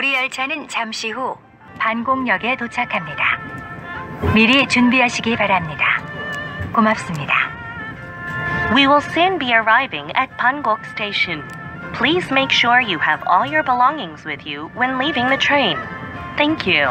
우리 열차는 잠시 후 반곡역에 도착합니다. 미리 준비하시기 바랍니다. 고맙습니다. We will soon be arriving at Pangok Station. Please make sure you have all your belongings with you when leaving the train. Thank you.